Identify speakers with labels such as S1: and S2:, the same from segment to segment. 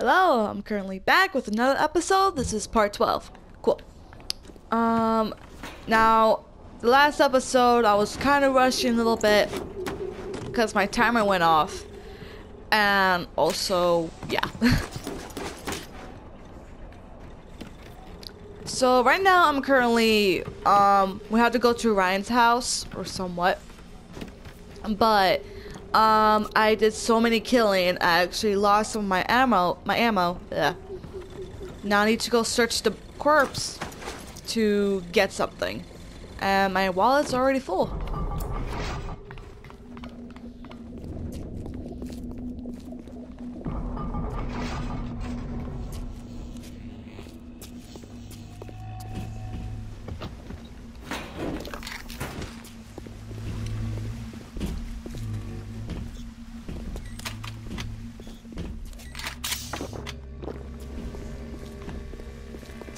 S1: Hello, I'm currently back with another episode. This is part 12. Cool. Um, now, the last episode, I was kind of rushing a little bit because my timer went off. And also, yeah. so right now, I'm currently, um, we have to go to Ryan's house, or somewhat. But um, I did so many killing, I actually lost some of my ammo. My ammo. Yeah. Now I need to go search the corpse to get something, and my wallet's already full.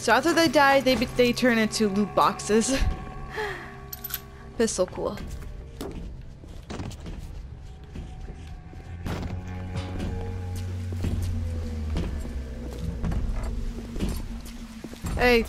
S1: So after they die, they they turn into loot boxes. Pistol cool. Hey.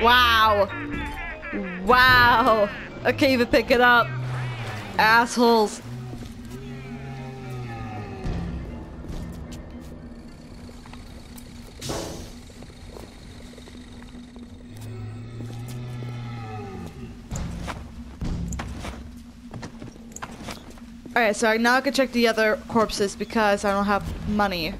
S1: Wow. Wow. I can't even pick it up. Assholes. Alright, so now I can check the other corpses because I don't have money.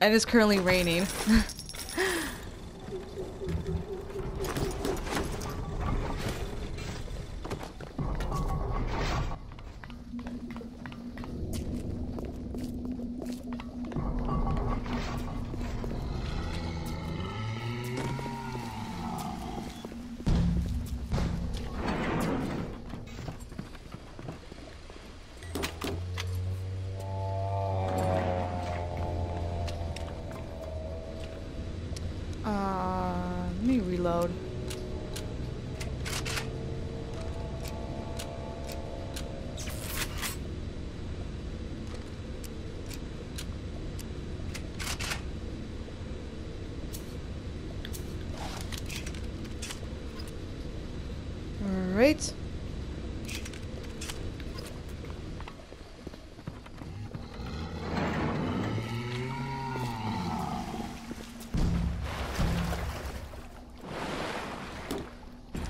S1: And it's currently raining.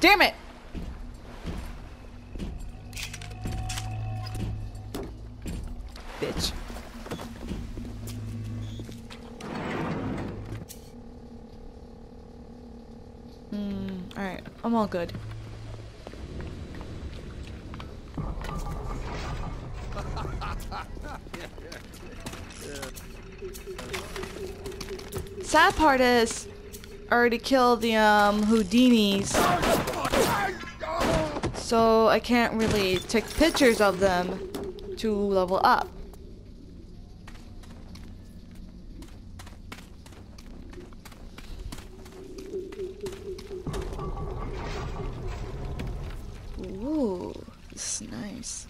S1: Damn it! Bitch. Hmm, alright. I'm all good. Sad part is, I already killed the um Houdinis. So I can't really take pictures of them to level up. Ooh, this is nice.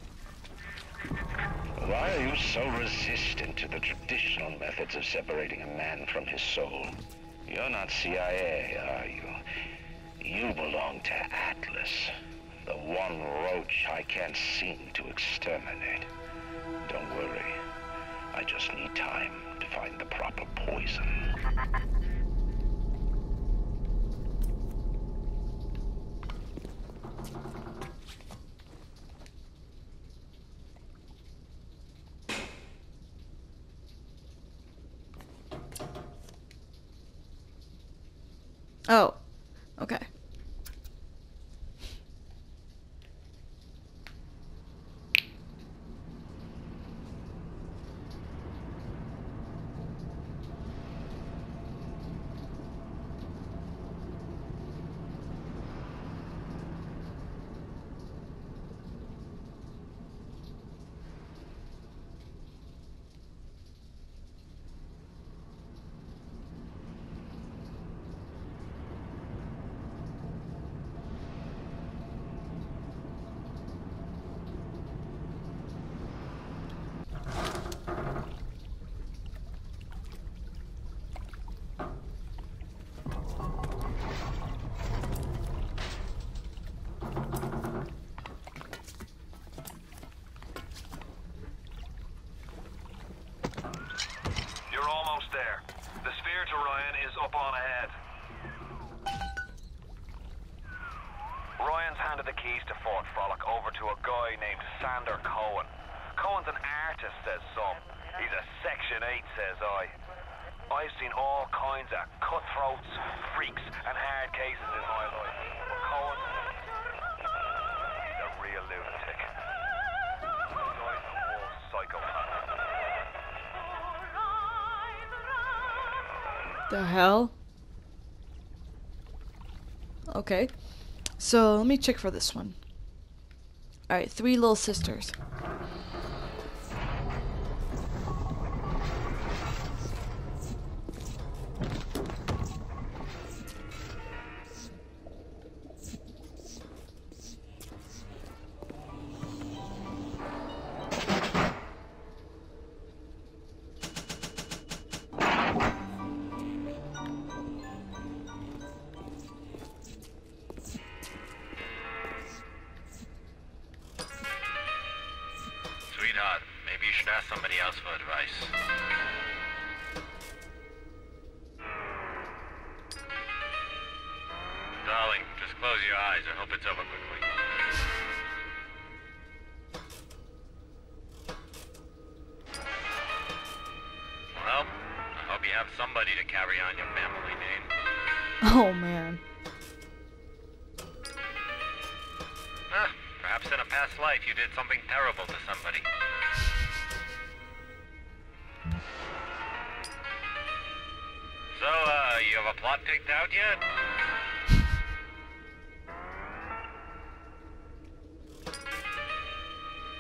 S2: Why are you so resistant to the traditional methods of separating a man from his soul? You're not CIA, are you? You belong to Atlas, the one roach I can't seem to exterminate. Don't worry. I just need time to find the proper poison.
S1: Oh, okay.
S3: You're almost there. The sphere to Ryan is up on ahead. Ryan's handed the keys to Fort Frolic over to a guy named Sander Cohen. Cohen's an artist, says some. He's a Section 8, says I. I've seen all kinds of cutthroats, freaks, and hard cases in my life. The
S1: hell? Okay. So let me check for this one. Alright, three little sisters.
S4: You have a plot picked out yet?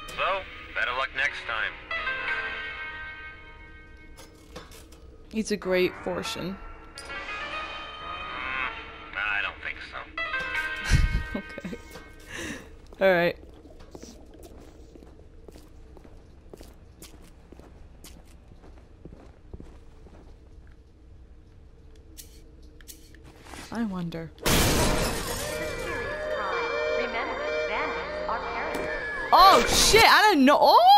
S4: So, better luck next time.
S1: He's a great fortune.
S4: Hmm, I don't think so.
S1: Okay. Alright. I wonder.
S5: Remember, bandits are parents.
S1: Oh shit! I didn't know. Oh!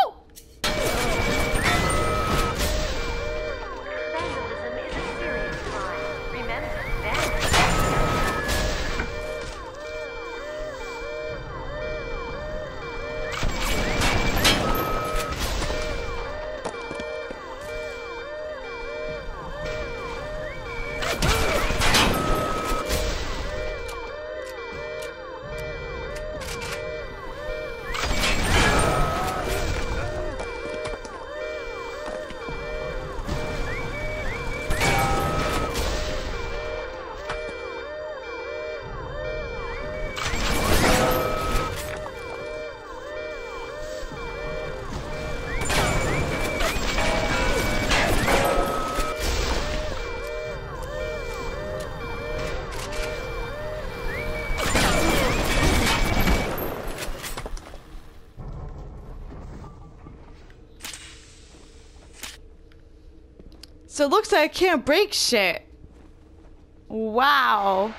S1: So it looks like I can't break shit. Wow.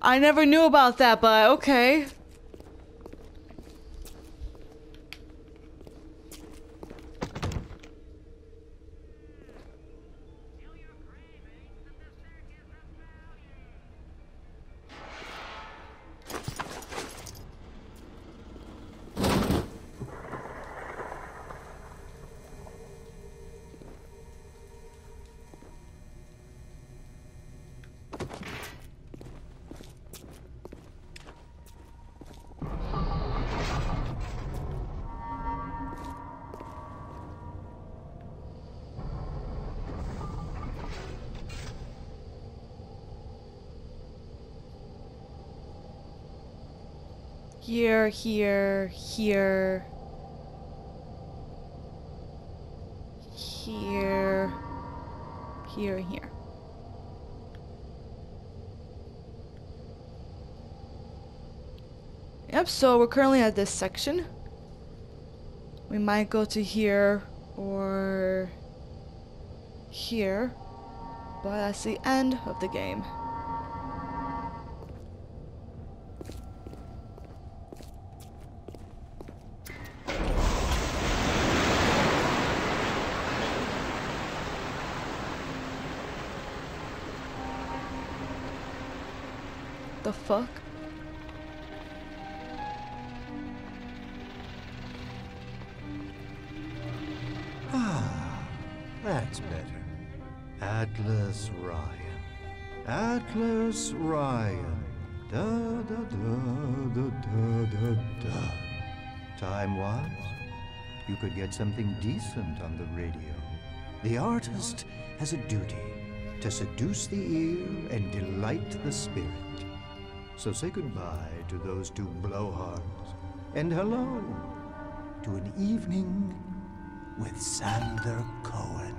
S1: I never knew about that, but okay. Here, here, here. Here. Here, here. Yep, so we're currently at this section. We might go to here or here, but that's the end of the game. The fuck?
S6: Ah, that's better. Atlas Ryan. Atlas Ryan. Da da da da da da da. Time was, you could get something decent on the radio. The artist has a duty to seduce the ear and delight the spirit. So say goodbye to those two blowhards, and hello to an evening with Sander Cohen.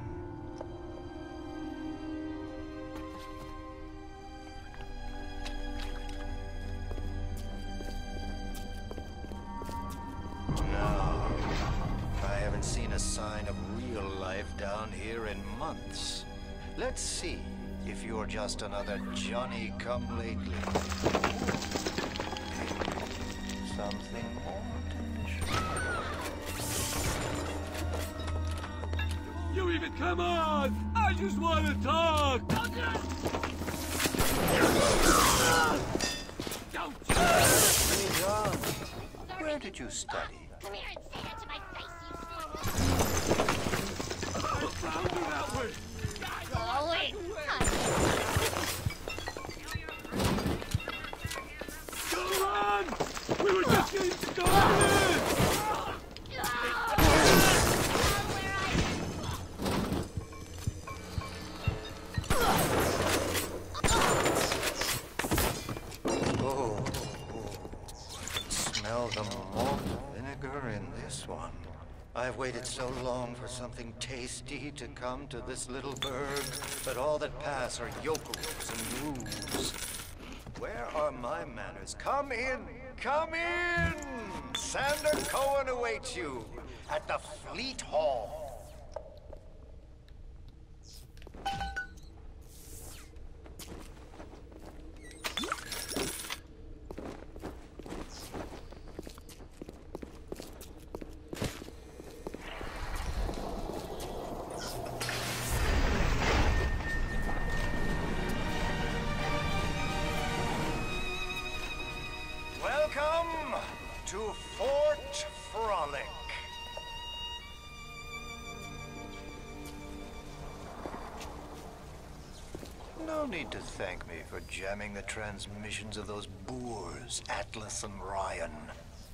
S6: No, I haven't seen a sign of real life down here in months. Let's see if you're just another Johnny come lately. Something more to show.
S7: You even come on! I just want to talk!
S6: Hey, John, where did you study?
S5: Come here and say that to my face, you
S7: Look round you that way!
S6: For something tasty to come to this little burg, but all that pass are yokels and moves. Where are my manners? Come in! Come in! Sander Cohen awaits you at the Fleet Hall. Need to thank me for jamming the transmissions of those boors, Atlas and Ryan.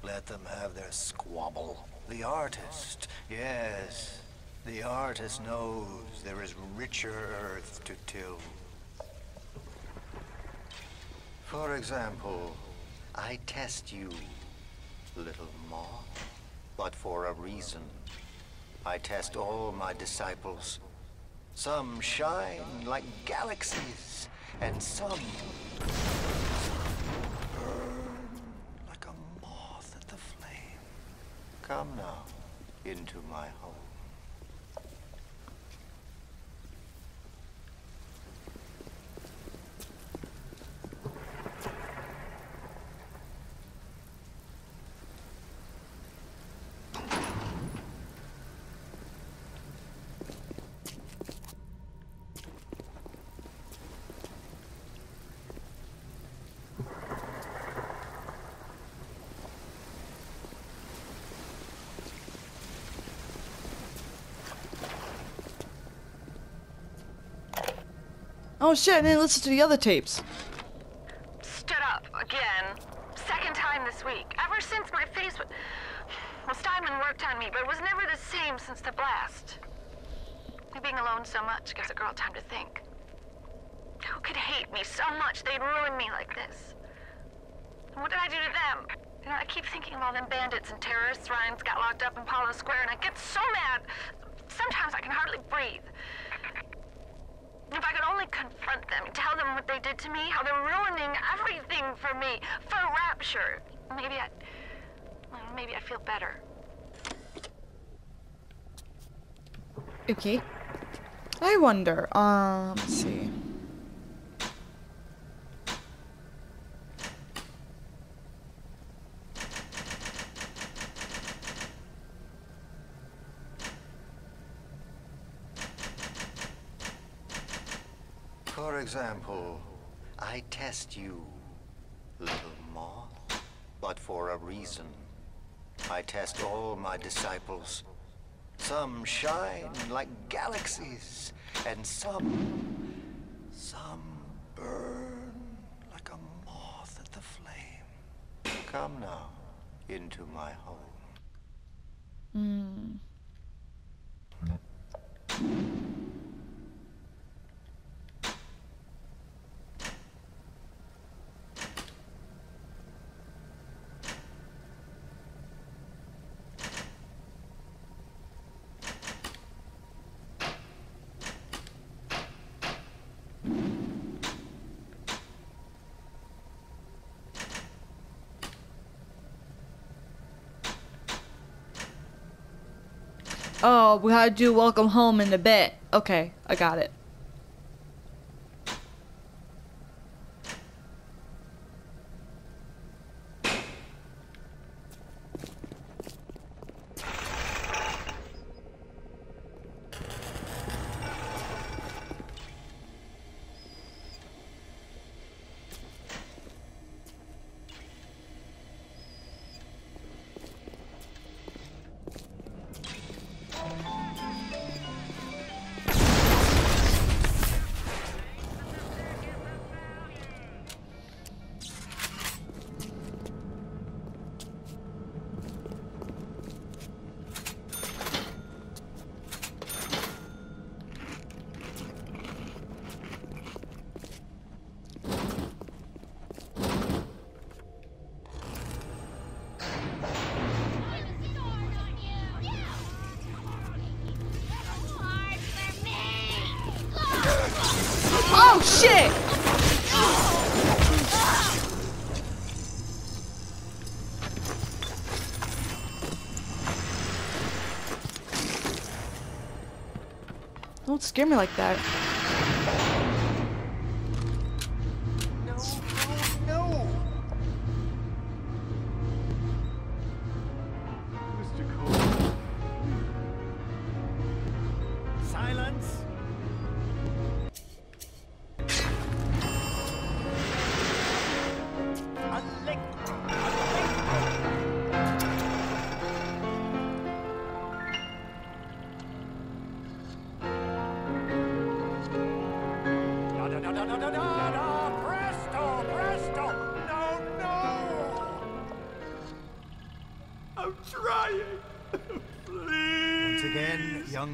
S6: Let them have their squabble. The artist, yes, the artist knows there is richer earth to till. For example, I test you, little moth, but for a reason. I test all my disciples. Some shine like galaxies, and some burn like a moth at the flame. Come now, into my home.
S1: Oh shit, I didn't listen to the other tapes.
S8: Stood up again. Second time this week. Ever since my face was. Well, Steinman worked on me, but it was never the same since the blast. Being alone so much gives a girl time to think. Who could hate me so much they'd ruin me like this? And what did I do to them? You know, I keep thinking of all them bandits and terrorists Ryan's got locked up in Palo Square, and I get so mad. Sometimes I can hardly breathe. If I could only confront them, tell them what they did to me, how they're ruining everything for me, for Rapture, maybe I, maybe I feel better.
S1: Okay. I wonder. Um, let's see.
S6: For example, I test you, little moth, but for a reason. I test all my disciples. Some shine like galaxies, and some, some burn like a moth at the flame. Come now, into my home.
S1: Hmm. Oh, we to do welcome home in a bit. Okay, I got it. Scare me like that.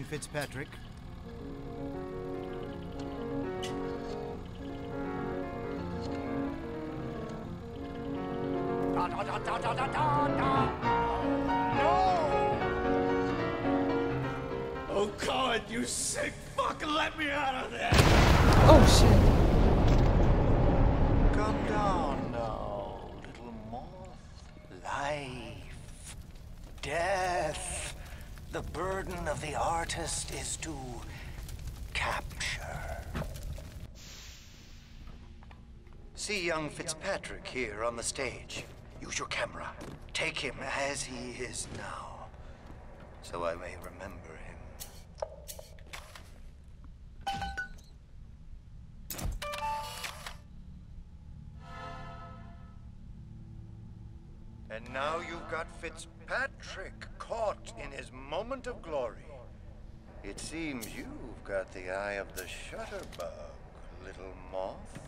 S6: Fitzpatrick.
S7: Da da da da da da da da! No! Oh God, you sick fuck! Let me out of there!
S1: Oh shit.
S6: Come down now, little moth. Life, death. The burden of the artist is to capture. See young Fitzpatrick here on the stage. Use your camera. Take him as he is now, so I may remember you've got Fitzpatrick caught in his moment of glory. It seems you've got the eye of the shutterbug, little moth.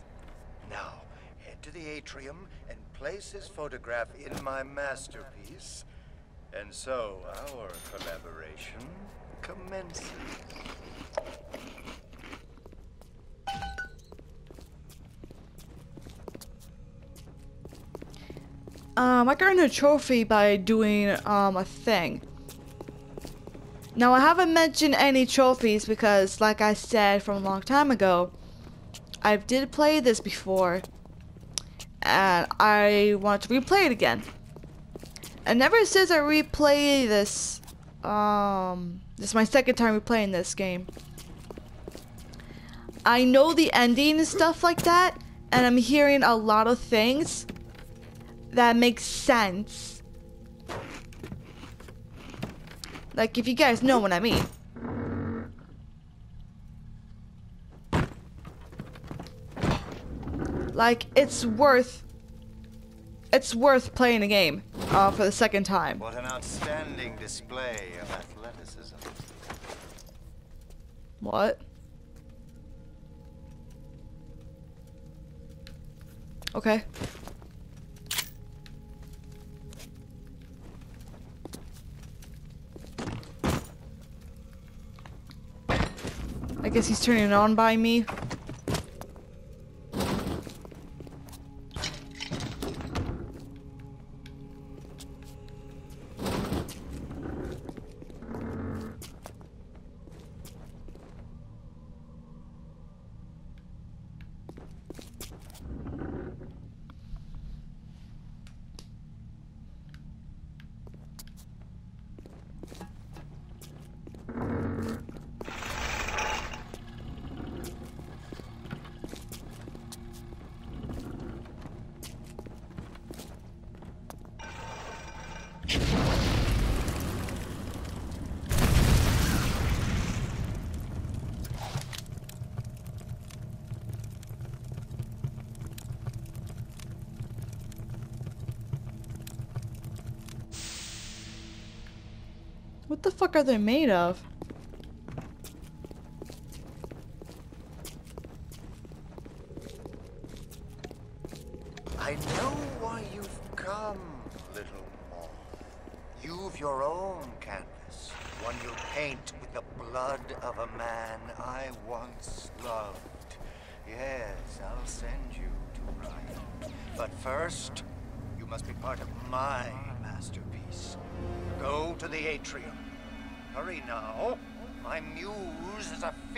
S6: Now, head to the atrium and place his photograph in my masterpiece. And so our collaboration commences.
S1: Um, I earned a trophy by doing um, a thing. Now, I haven't mentioned any trophies because, like I said from a long time ago, I did play this before and I want to replay it again. And ever since I replay this, um, this is my second time replaying this game. I know the ending and stuff like that, and I'm hearing a lot of things that makes sense. Like, if you guys know what I mean. Like, it's worth... It's worth playing a game uh, for the second time.
S6: What an outstanding display of athleticism.
S1: What? Okay. I guess he's turning on by me. What the fuck are they made of?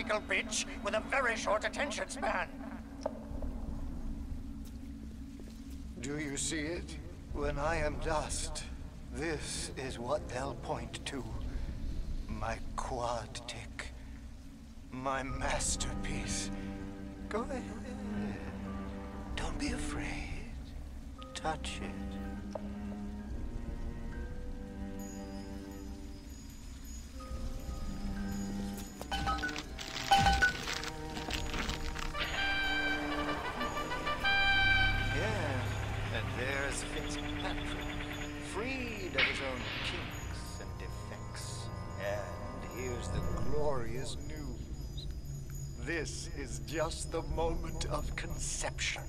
S6: Fickle bitch with a very short attention span. Do you see it? When I am dust, this is what they'll point to. My quadtych. My masterpiece. Go ahead. Don't be afraid. Touch it. The moment of conception.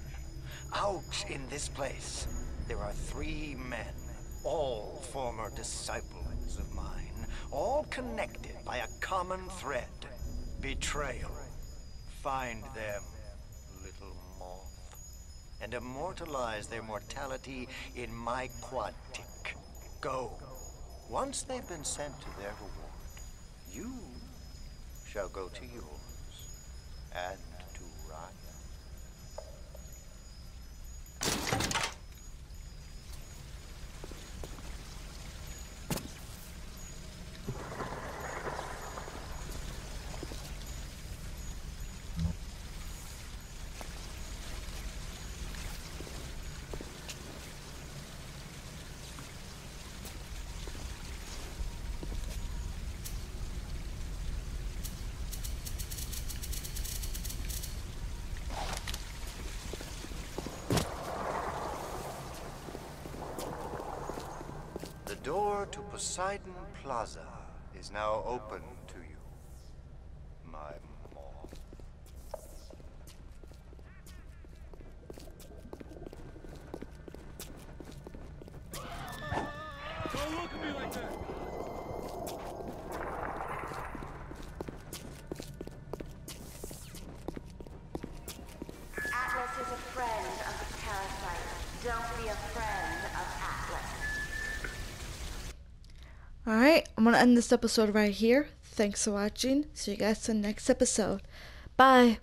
S6: Out in this place, there are three men, all former disciples of mine, all connected by a common thread betrayal. Find them, little moth, and immortalize their mortality in my quadtych. Go. Once they've been sent to their reward, you shall go to yours and to Ryan. The door to Poseidon Plaza is now open to you, my moth.
S5: Atlas is a friend of the parasite. Don't be a friend of Atlas.
S1: I'm gonna end this episode right here. Thanks for watching. See you guys in the next episode. Bye.